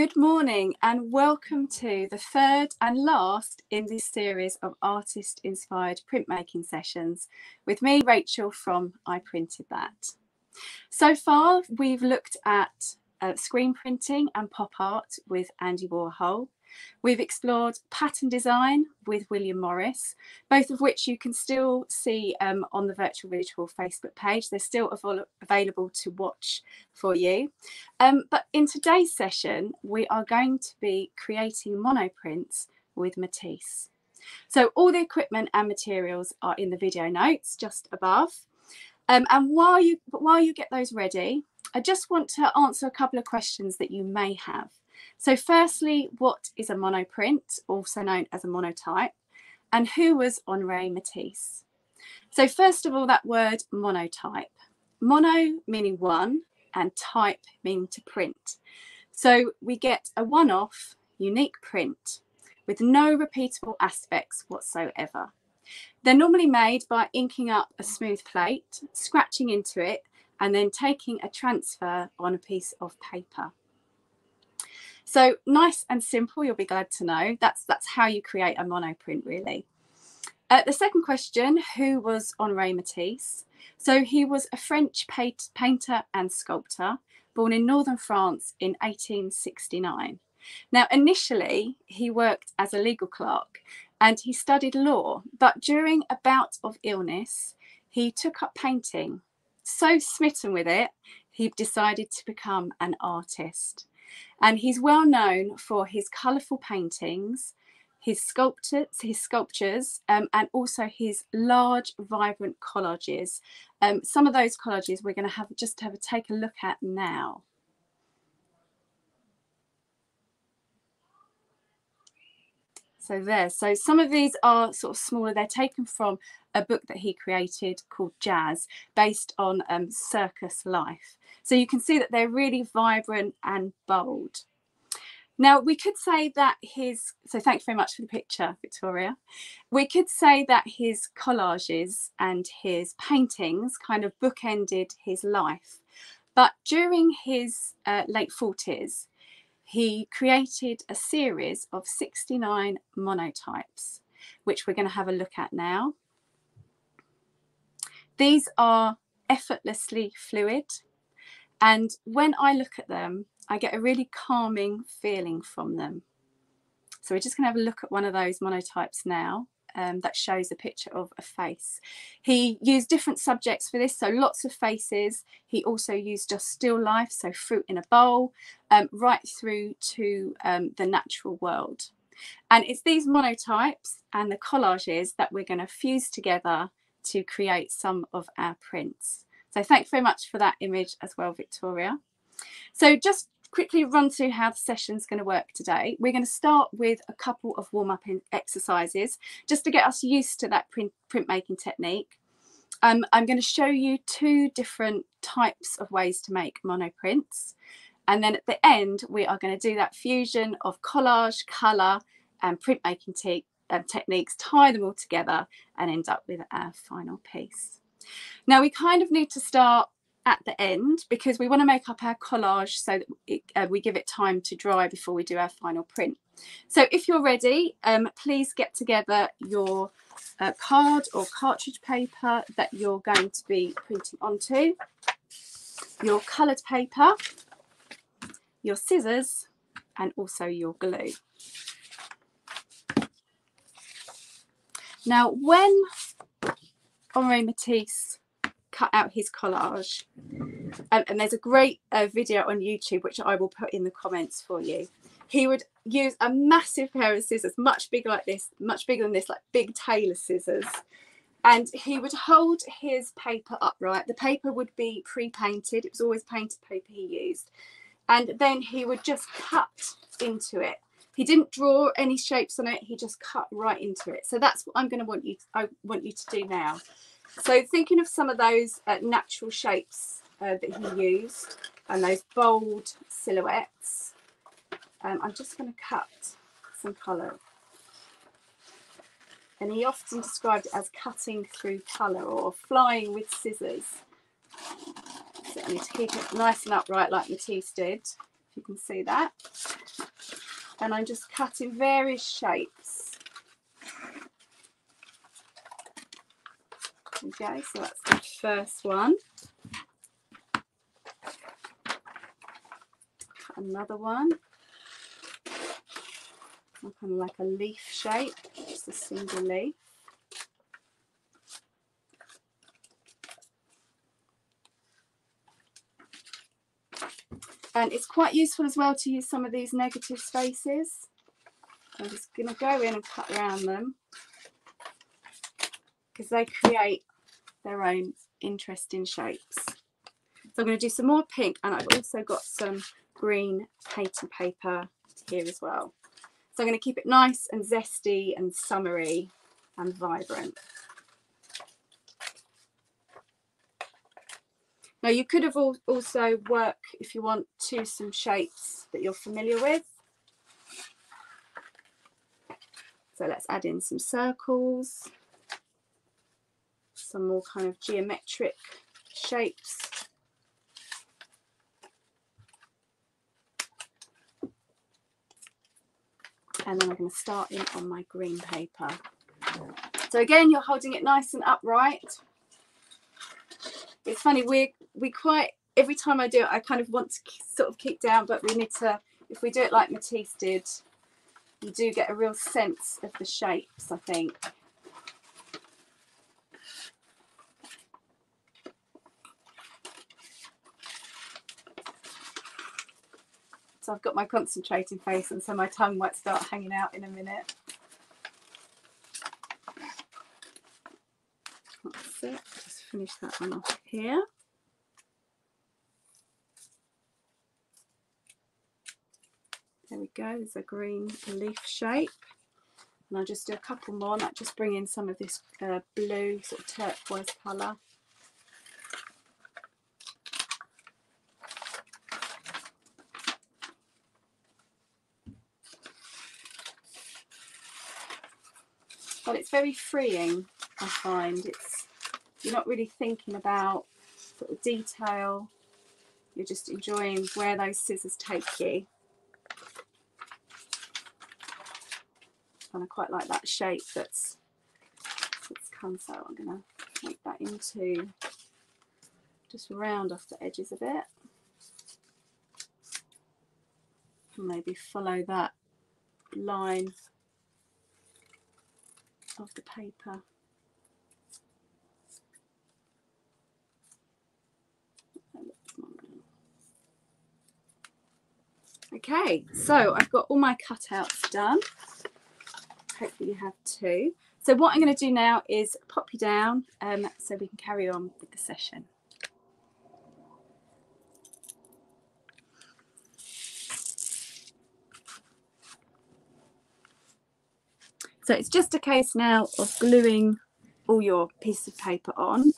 Good morning and welcome to the third and last in this series of artist inspired printmaking sessions with me, Rachel from I Printed That. So far, we've looked at uh, screen printing and pop art with Andy Warhol, We've explored pattern design with William Morris, both of which you can still see um, on the Virtual Village Facebook page. They're still av available to watch for you. Um, but in today's session, we are going to be creating monoprints with Matisse. So all the equipment and materials are in the video notes just above. Um, and while you, while you get those ready, I just want to answer a couple of questions that you may have. So firstly, what is a monoprint, also known as a monotype, and who was Henri Matisse? So first of all, that word monotype. Mono meaning one and type meaning to print. So we get a one-off, unique print with no repeatable aspects whatsoever. They're normally made by inking up a smooth plate, scratching into it, and then taking a transfer on a piece of paper. So nice and simple, you'll be glad to know. That's, that's how you create a monoprint really. Uh, the second question, who was Henri Matisse? So he was a French paint, painter and sculptor born in northern France in 1869. Now, initially, he worked as a legal clerk and he studied law, but during a bout of illness, he took up painting. So smitten with it, he decided to become an artist. And he's well known for his colourful paintings, his sculptures, his sculptures, um, and also his large, vibrant collages. Um, some of those collages we're going to have just have a take a look at now. So there, so some of these are sort of smaller. They're taken from a book that he created called Jazz, based on um, circus life. So you can see that they're really vibrant and bold. Now, we could say that his, so thank you very much for the picture, Victoria. We could say that his collages and his paintings kind of bookended his life. But during his uh, late 40s, he created a series of 69 monotypes, which we're going to have a look at now. These are effortlessly fluid. And when I look at them, I get a really calming feeling from them. So we're just going to have a look at one of those monotypes now. Um, that shows a picture of a face. He used different subjects for this, so lots of faces. He also used just still life, so fruit in a bowl, um, right through to um, the natural world. And it's these monotypes and the collages that we're going to fuse together to create some of our prints. So thanks very much for that image as well, Victoria. So just quickly run through how the session's going to work today. We're going to start with a couple of warm-up exercises just to get us used to that print printmaking technique. Um, I'm going to show you two different types of ways to make monoprints. And then at the end, we are going to do that fusion of collage, colour and printmaking te um, techniques, tie them all together and end up with our final piece. Now we kind of need to start at the end because we want to make up our collage so that it, uh, we give it time to dry before we do our final print. So if you're ready, um, please get together your uh, card or cartridge paper that you're going to be printing onto, your coloured paper, your scissors and also your glue. Now when Henri Matisse cut out his collage. Um, and there's a great uh, video on YouTube, which I will put in the comments for you. He would use a massive pair of scissors, much bigger like this, much bigger than this, like big tailor scissors. And he would hold his paper upright. The paper would be pre-painted. It was always painted paper he used. And then he would just cut into it. He didn't draw any shapes on it. He just cut right into it. So that's what I'm going to want you. To, I want you to do now. So thinking of some of those uh, natural shapes uh, that he used and those bold silhouettes, um, I'm just going to cut some colour. And he often described it as cutting through colour or flying with scissors. So I need to keep it nice and upright like Matisse did. if you can see that. And I'm just cutting various shapes. Okay, so that's the first one. Another one. Kind of like a leaf shape, just a single leaf. And it's quite useful as well to use some of these negative spaces. I'm just going to go in and cut around them because they create their own interesting shapes. So I'm going to do some more pink and I've also got some green painting paper here as well. So I'm going to keep it nice and zesty and summery and vibrant. Now you could have also work if you want to some shapes that you're familiar with. So let's add in some circles, some more kind of geometric shapes. And then I'm going to start in on my green paper. So again, you're holding it nice and upright it's funny we we quite every time I do it I kind of want to sort of keep down but we need to if we do it like Matisse did you do get a real sense of the shapes I think I've got my concentrating face and so my tongue might start hanging out in a minute that's it just finish that one off here. There we go, there's a green leaf shape. And I'll just do a couple more, and that just bring in some of this uh, blue, sort of turquoise colour. But it's very freeing, I find. It's you're not really thinking about sort of detail. You're just enjoying where those scissors take you. And I quite like that shape that's that's come so I'm gonna make that into just round off the edges a bit. And maybe follow that line of the paper Okay, so I've got all my cutouts done. Hopefully you have too. So what I'm going to do now is pop you down um, so we can carry on with the session. So it's just a case now of gluing all your pieces of paper on.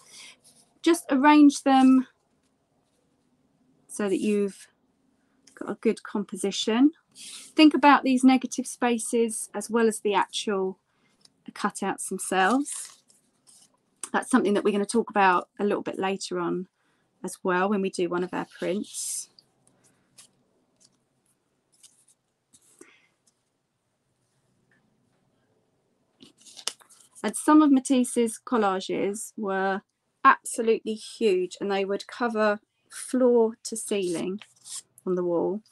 Just arrange them so that you've got a good composition. Think about these negative spaces as well as the actual cutouts themselves. That's something that we're going to talk about a little bit later on as well when we do one of our prints. And some of Matisse's collages were absolutely huge and they would cover floor to ceiling on the wall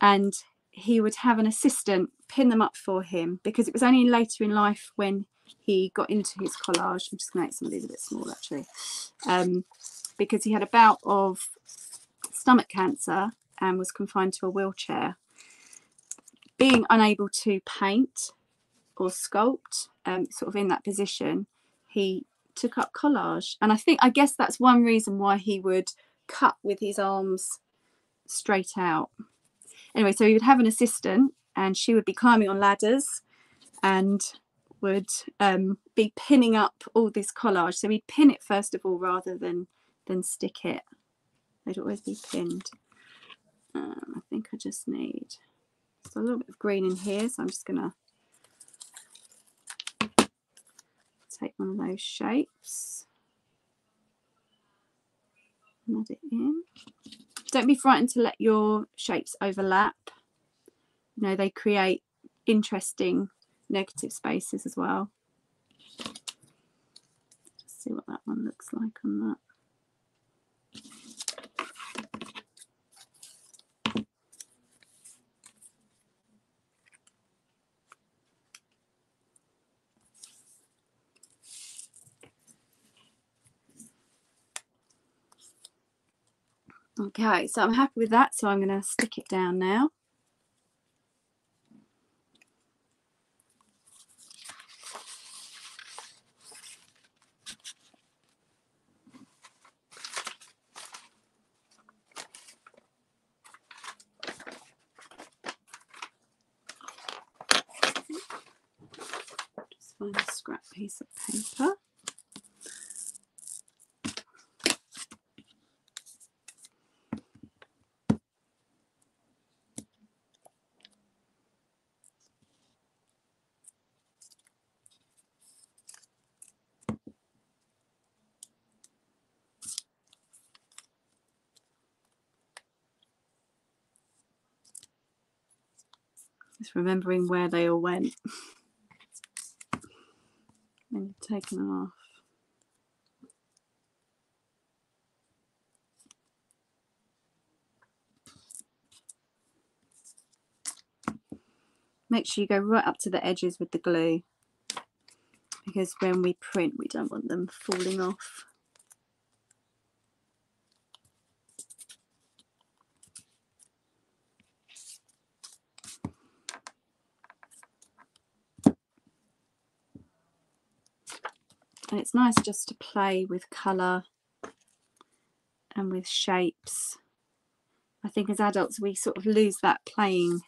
and he would have an assistant pin them up for him because it was only later in life when he got into his collage. I'm just going to make some of these a bit small actually, um, because he had a bout of stomach cancer and was confined to a wheelchair. Being unable to paint or sculpt, um, sort of in that position, he took up collage. And I think, I guess that's one reason why he would cut with his arms straight out. Anyway, so he would have an assistant and she would be climbing on ladders and would um, be pinning up all this collage. So we'd pin it first of all rather than than stick it. They'd always be pinned. Um, I think I just need a little bit of green in here, so I'm just gonna take one of those shapes, add it in. don't be frightened to let your shapes overlap. You know, they create interesting negative spaces as well. Let's see what that one looks like on that. Okay, so I'm happy with that. So I'm going to stick it down now. Just find a scrap piece of paper. Just remembering where they all went. and taken them off. Make sure you go right up to the edges with the glue because when we print we don't want them falling off. And it's nice just to play with colour and with shapes. I think as adults we sort of lose that playing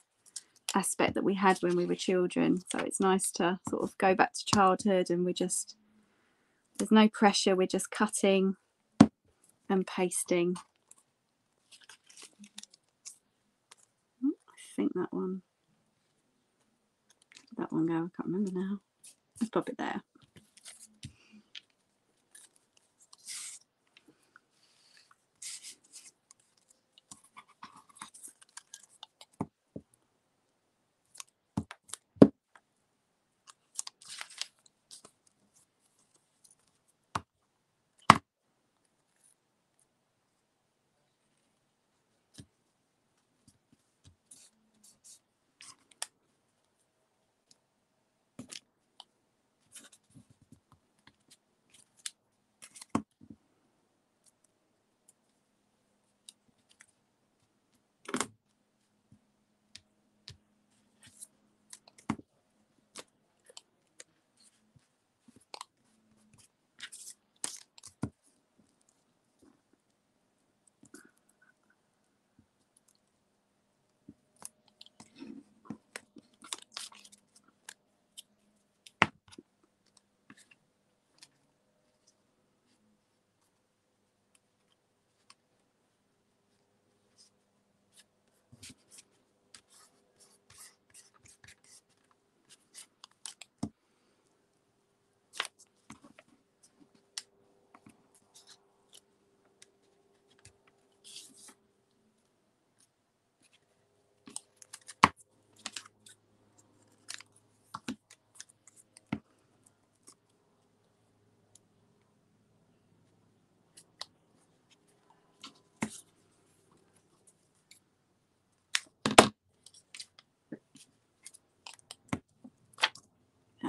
aspect that we had when we were children. So it's nice to sort of go back to childhood and we're just there's no pressure. We're just cutting and pasting. I think that one that one go. I can't remember now. Let's pop it there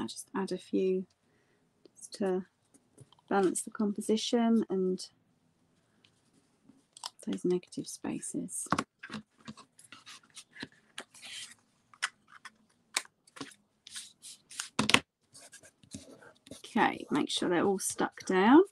I'll just add a few just to balance the composition and those negative spaces. Okay, make sure they're all stuck down.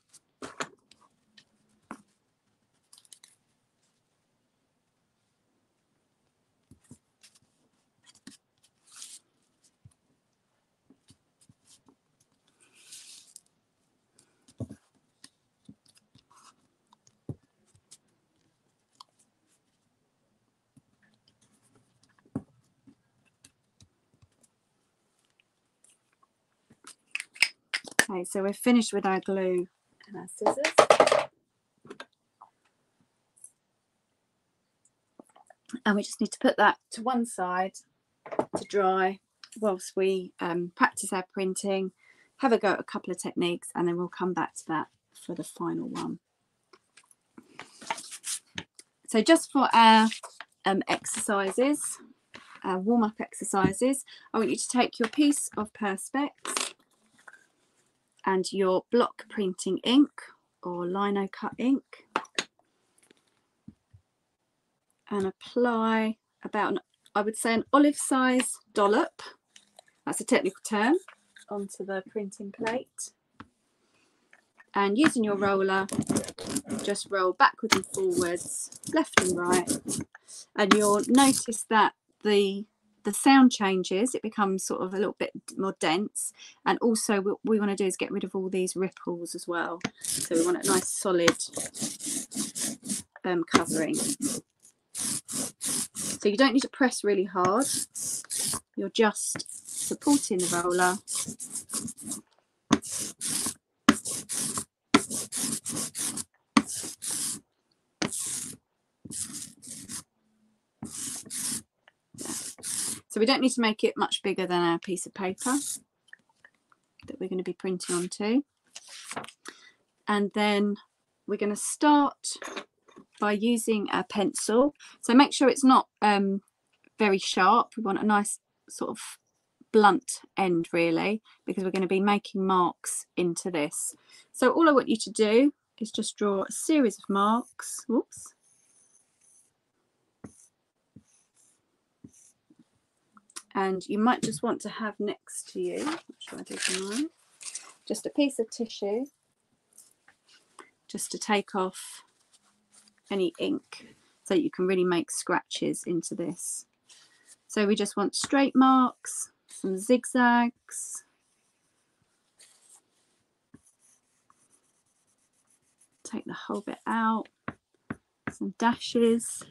Okay, so we're finished with our glue and our scissors. And we just need to put that to one side to dry whilst we um, practice our printing, have a go at a couple of techniques, and then we'll come back to that for the final one. So just for our um, exercises, our warm-up exercises, I want you to take your piece of Perspex and your block printing ink or lino cut ink and apply about, an, I would say, an olive size dollop. That's a technical term onto the printing plate. And using your roller, just roll backwards and forwards, left and right. And you'll notice that the the sound changes it becomes sort of a little bit more dense and also what we want to do is get rid of all these ripples as well. So we want a nice solid um, covering. So you don't need to press really hard. You're just supporting the roller We don't need to make it much bigger than our piece of paper that we're going to be printing onto. And then we're going to start by using a pencil. So make sure it's not um, very sharp. We want a nice sort of blunt end really because we're going to be making marks into this. So all I want you to do is just draw a series of marks. Whoops. And you might just want to have next to you, I mine, just a piece of tissue. Just to take off any ink so you can really make scratches into this. So we just want straight marks, some zigzags, take the whole bit out, some dashes,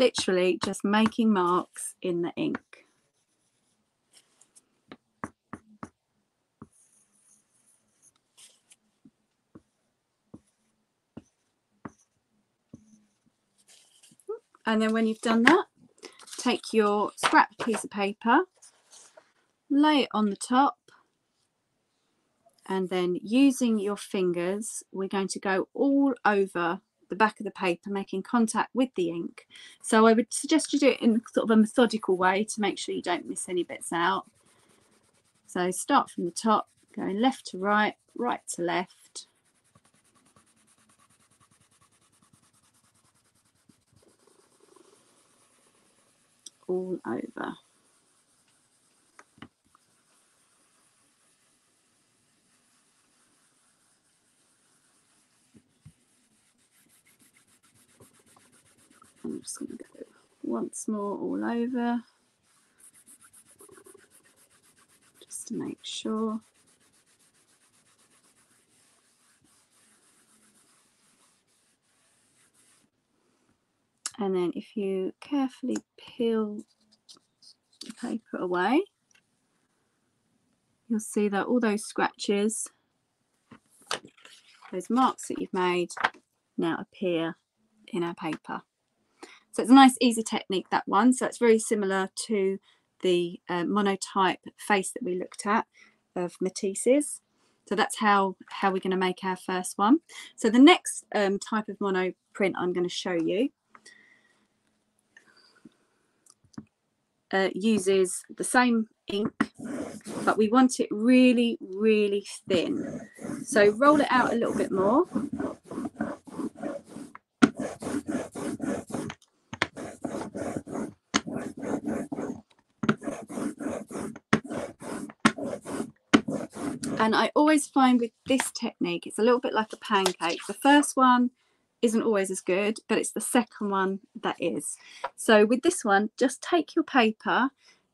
literally just making marks in the ink. And then when you've done that, take your scrap piece of paper, lay it on the top, and then using your fingers, we're going to go all over the back of the paper, making contact with the ink. So I would suggest you do it in sort of a methodical way to make sure you don't miss any bits out. So start from the top, going left to right, right to left. All over. I'm just going to go once more all over just to make sure. And then if you carefully peel the paper away, you'll see that all those scratches, those marks that you've made now appear in our paper. So it's a nice easy technique that one. So it's very similar to the uh, monotype face that we looked at of Matisse's. So that's how, how we're going to make our first one. So the next um, type of mono print I'm going to show you uh, uses the same ink, but we want it really, really thin. So roll it out a little bit more. And I always find with this technique, it's a little bit like a pancake. The first one isn't always as good, but it's the second one that is. So with this one, just take your paper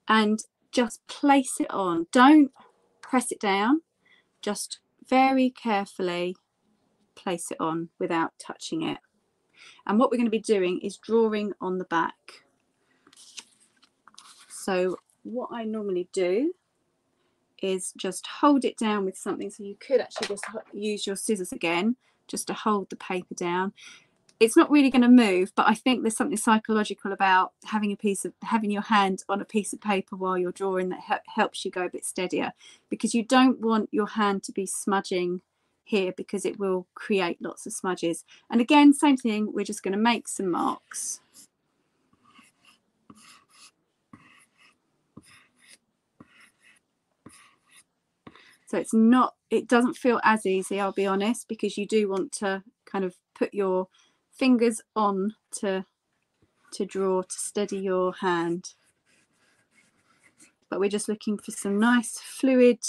and just place it on. Don't press it down, just very carefully place it on without touching it. And what we're going to be doing is drawing on the back. So what I normally do is just hold it down with something. So you could actually just use your scissors again, just to hold the paper down. it's not really going to move but i think there's something psychological about having a piece of having your hand on a piece of paper while you're drawing that he- helps you go a bit steadier because you don't want your hand to be smudging here because it will create lots of smudges and again same thing we're just going to make some marks so it's not it doesn't feel as easy i'll be honest because you do want to kind of put your fingers on to to draw to steady your hand. But we're just looking for some nice fluid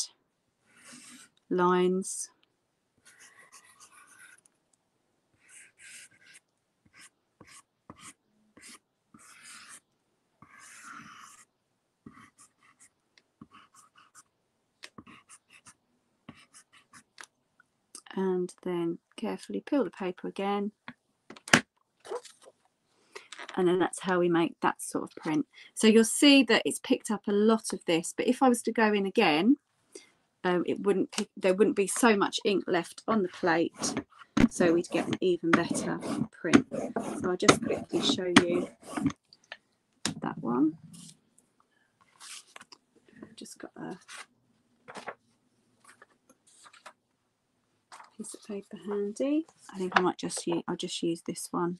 lines and then carefully peel the paper again. And then that's how we make that sort of print. So you'll see that it's picked up a lot of this but if I was to go in again um, it wouldn't pick, there wouldn't be so much ink left on the plate so we'd get an even better print. So I'll just quickly show you that one. Just got a piece of paper handy. I think I might just use, I'll just use this one.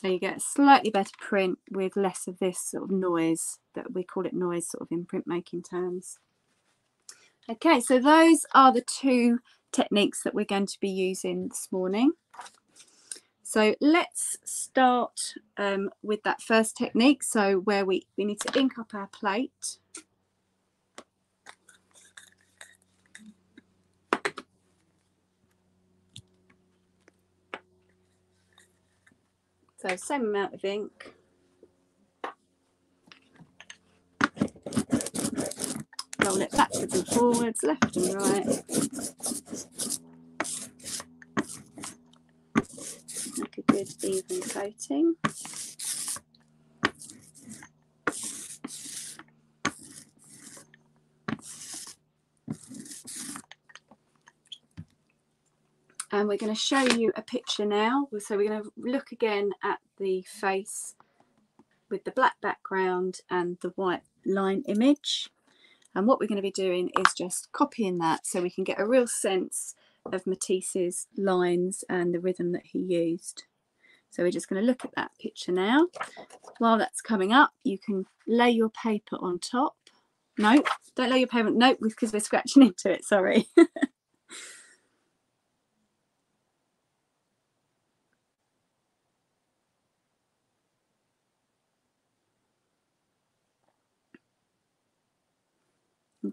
So you get a slightly better print with less of this sort of noise that we call it noise sort of in printmaking terms. Okay, so those are the two techniques that we're going to be using this morning. So let's start um, with that first technique. So where we, we need to ink up our plate. So same amount of ink. Roll it backwards and forwards, left and right. Make a good even coating. And we're going to show you a picture now. So we're going to look again at the face with the black background and the white line image. And what we're going to be doing is just copying that so we can get a real sense of Matisse's lines and the rhythm that he used. So we're just going to look at that picture now. While that's coming up, you can lay your paper on top. No, don't lay your paper. No, because we're scratching into it. Sorry.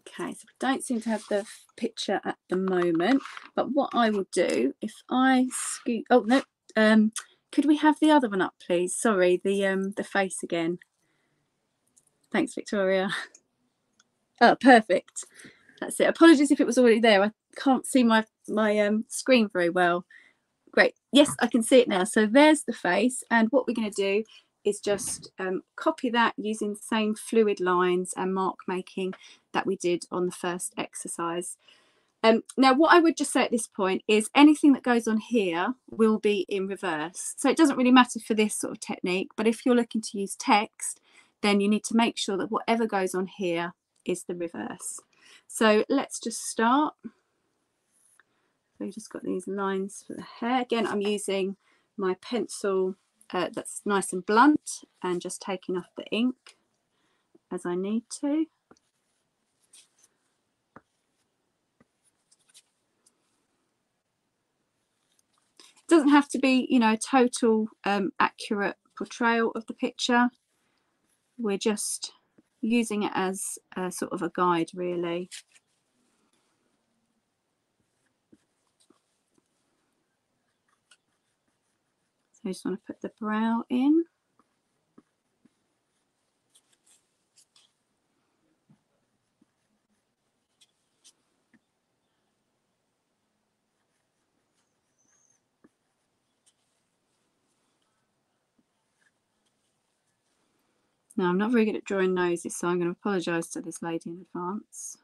Okay, so we don't seem to have the picture at the moment, but what I will do if I scoot, oh no, um, could we have the other one up, please? Sorry, the um, the face again. Thanks, Victoria. Oh, perfect. That's it. Apologies if it was already there. I can't see my my um, screen very well. Great. Yes, I can see it now. So there's the face, and what we're going to do is just um, copy that using the same fluid lines and mark making that we did on the first exercise. Um, now, what I would just say at this point is anything that goes on here will be in reverse. So it doesn't really matter for this sort of technique, but if you're looking to use text, then you need to make sure that whatever goes on here is the reverse. So let's just start. We've just got these lines for the hair. Again, I'm using my pencil uh, that's nice and blunt and just taking off the ink as I need to. It doesn't have to be, you know, a total um, accurate portrayal of the picture. We're just using it as a sort of a guide, really. I just want to put the brow in. Now I'm not very good at drawing noses so I'm going to apologise to this lady in advance.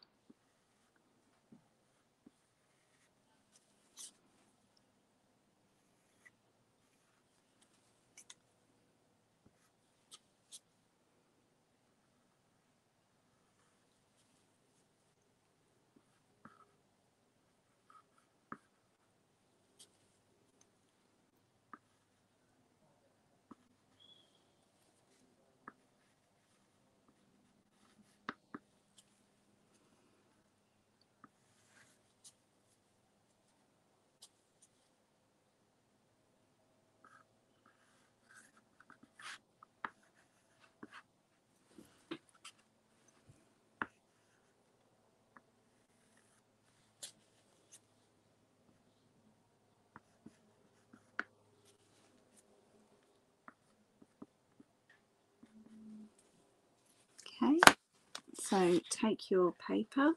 So take your paper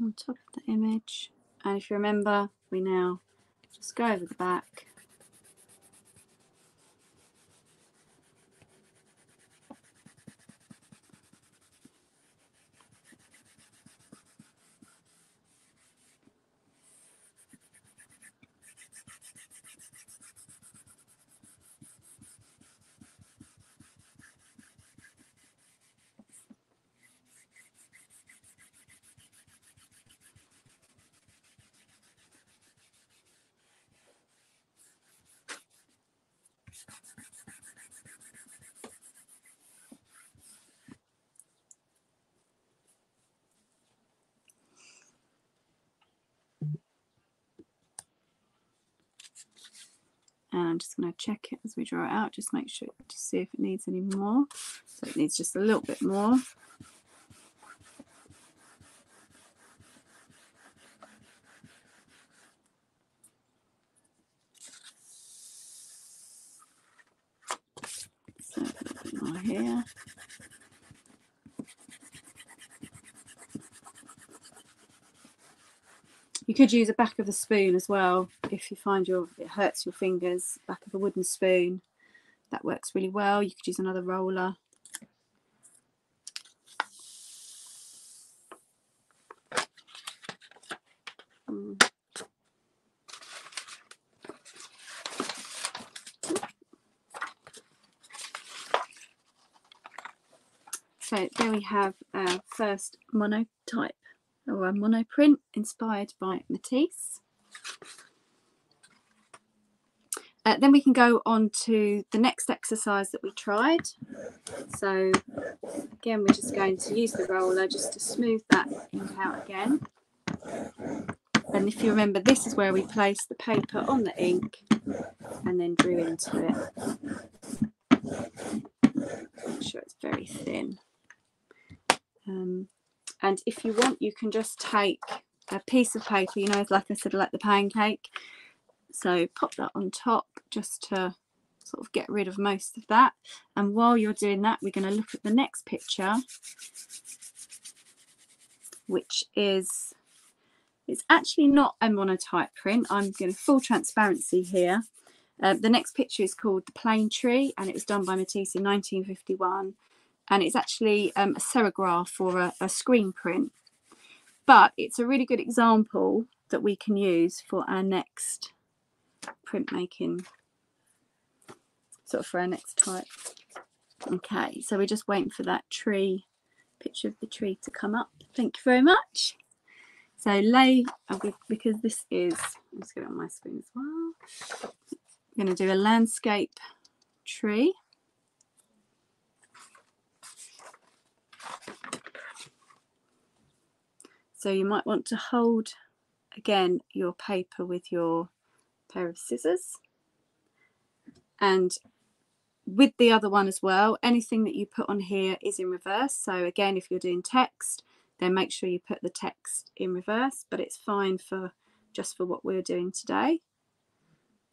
on top of the image, and if you remember, we now just go over the back. and I'm just going to check it as we draw it out just make sure to see if it needs any more. So it needs just a little bit more. So more here You could use a back of a spoon as well if you find your it hurts your fingers. Back of a wooden spoon, that works really well. You could use another roller. Mm. So there we have our first monotype or a monoprint inspired by Matisse. Uh, then we can go on to the next exercise that we tried. So again, we're just going to use the roller just to smooth that ink out again. And if you remember, this is where we placed the paper on the ink and then drew into it. Make sure it's very thin. Um, and if you want you can just take a piece of paper you know like I said like the pancake. So pop that on top just to sort of get rid of most of that. And while you're doing that we're going to look at the next picture which is it's actually not a monotype print. I'm going to full transparency here. Uh, the next picture is called the plane tree and it was done by Matisse in 1951 and it's actually um, a serigraph or a, a screen print. But it's a really good example that we can use for our next printmaking, sort of for our next type. Okay, so we're just waiting for that tree, picture of the tree to come up. Thank you very much. So lay, because this is, let's get it on my screen as well. I'm going to do a landscape tree. So you might want to hold again your paper with your pair of scissors. And with the other one as well anything that you put on here is in reverse. So again if you're doing text then make sure you put the text in reverse but it's fine for just for what we're doing today.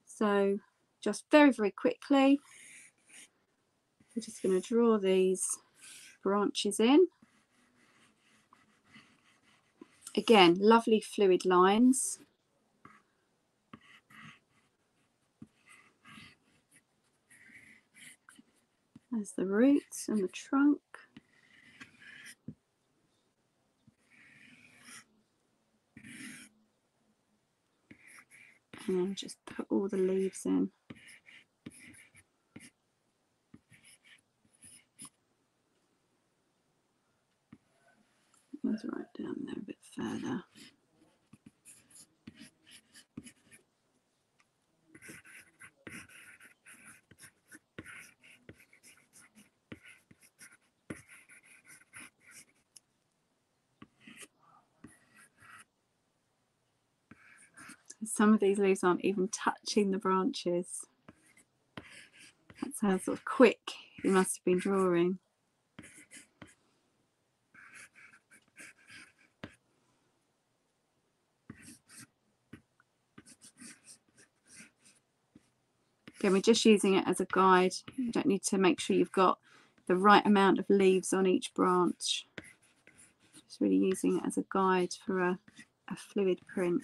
So just very very quickly we're just going to draw these branches in Again, lovely fluid lines. There's the roots and the trunk. And then just put all the leaves in. Let's right down there a bit further. Some of these leaves aren't even touching the branches. That's how sort of quick he must have been drawing. Again, we're just using it as a guide. You don't need to make sure you've got the right amount of leaves on each branch. Just really using it as a guide for a, a fluid print.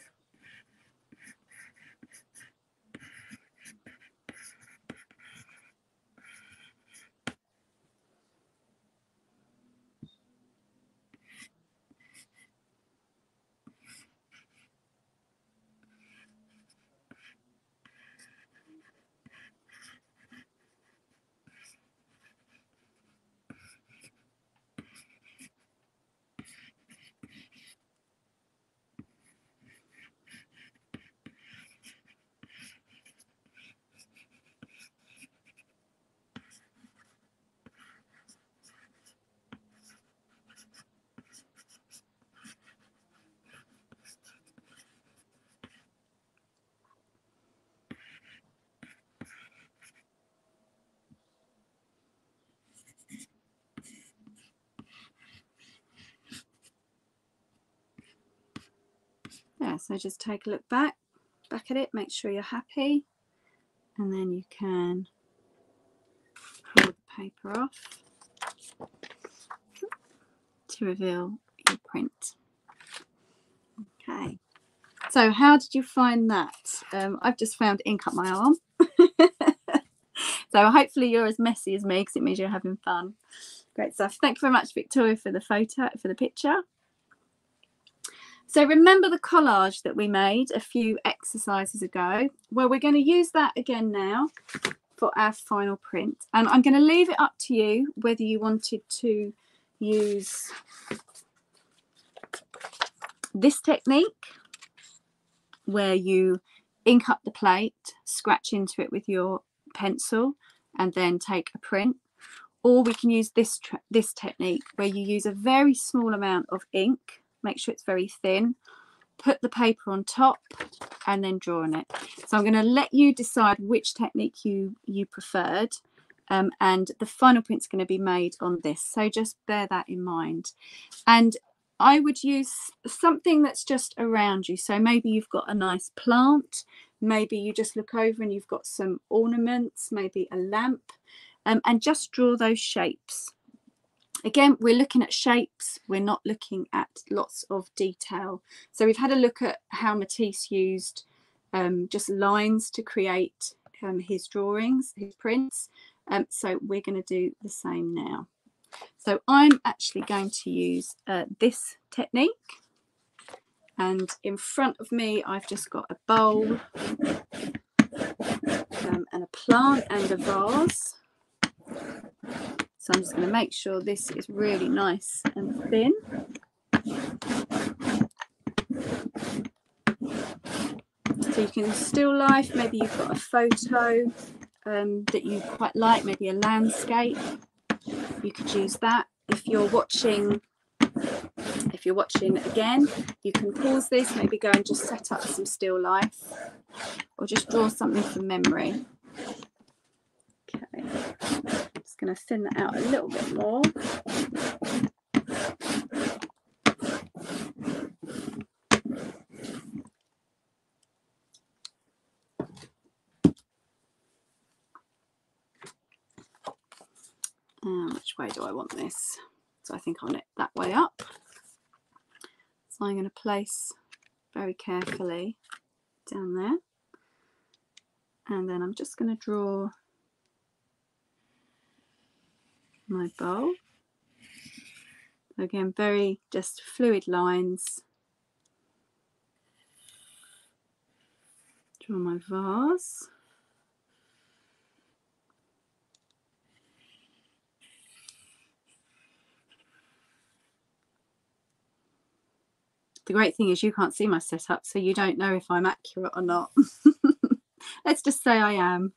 So just take a look back back at it make sure you're happy. And then you can pull the paper off to reveal your print. Okay. So how did you find that? Um, I've just found ink up my arm. So hopefully you're as messy as me because it means you're having fun. Great stuff. Thank you very much Victoria for the photo for the picture so remember the collage that we made a few exercises ago? Well, we're going to use that again now for our final print. And I'm going to leave it up to you whether you wanted to use this technique where you ink up the plate, scratch into it with your pencil and then take a print. Or we can use this, this technique where you use a very small amount of ink make sure it's very thin put the paper on top and then draw on it so i'm going to let you decide which technique you you preferred um, and the final print's going to be made on this so just bear that in mind and I would use something that's just around you. So maybe you've got a nice plant, maybe you just look over and you've got some ornaments, maybe a lamp, um, and just draw those shapes. Again, we're looking at shapes, we're not looking at lots of detail. So we've had a look at how Matisse used um, just lines to create um, his drawings, his prints. Um, so we're going to do the same now. So I'm actually going to use uh, this technique. And in front of me, I've just got a bowl um, and a plant and a vase. So I'm just going to make sure this is really nice and thin. So you can still life, maybe you've got a photo um, that you quite like, maybe a landscape. You could use that. If you're watching if you're watching again, you can pause this, maybe go and just set up some still life or just draw something from memory. Okay going to thin that out a little bit more. Um, which way do I want this? So I think I want it that way up. So I'm going to place very carefully down there. And then I'm just going to draw my bowl. Again, very just fluid lines. Draw my vase. the great thing is you can't see my setup, so you don't know if I'm accurate or not. Let's just say I am.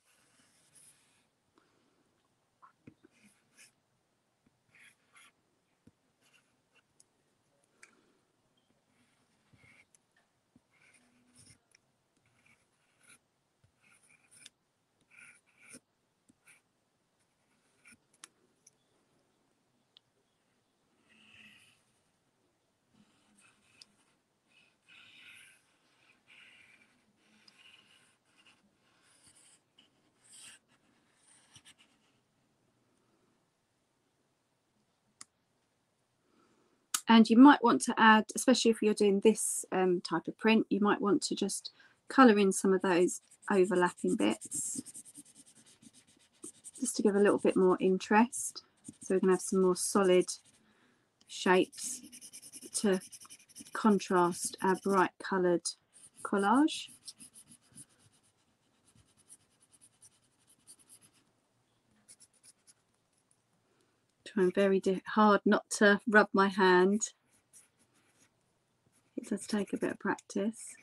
And you might want to add especially if you're doing this um, type of print you might want to just colour in some of those overlapping bits. Just to give a little bit more interest. So we're going to have some more solid shapes to contrast our bright coloured collage trying very hard not to rub my hand. It does take a bit of practice.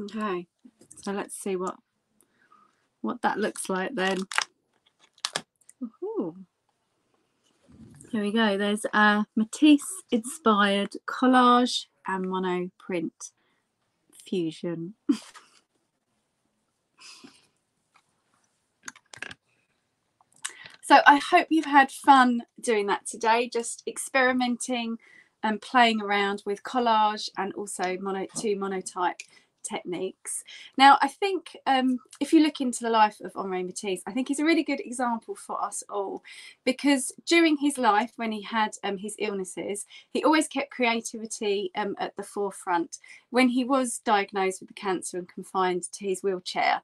Okay, so let's see what what that looks like then. Ooh. Here we go. There's a Matisse inspired collage and mono print fusion. so I hope you've had fun doing that today, just experimenting and playing around with collage and also mono two monotype techniques. Now, I think um, if you look into the life of Henri Matisse, I think he's a really good example for us all because during his life, when he had um, his illnesses, he always kept creativity um, at the forefront. When he was diagnosed with the cancer and confined to his wheelchair,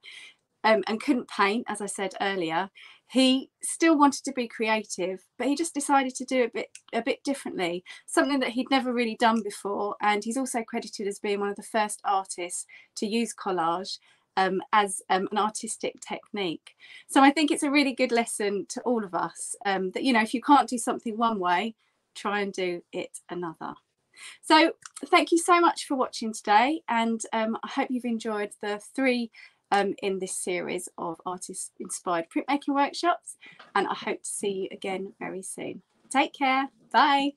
um, and couldn't paint, as I said earlier, he still wanted to be creative, but he just decided to do a bit a bit differently, something that he'd never really done before. And he's also credited as being one of the first artists to use collage um, as um, an artistic technique. So I think it's a really good lesson to all of us um, that you know if you can't do something one way, try and do it another. So thank you so much for watching today, and um, I hope you've enjoyed the three um, in this series of artist inspired printmaking workshops. And I hope to see you again very soon. Take care. Bye.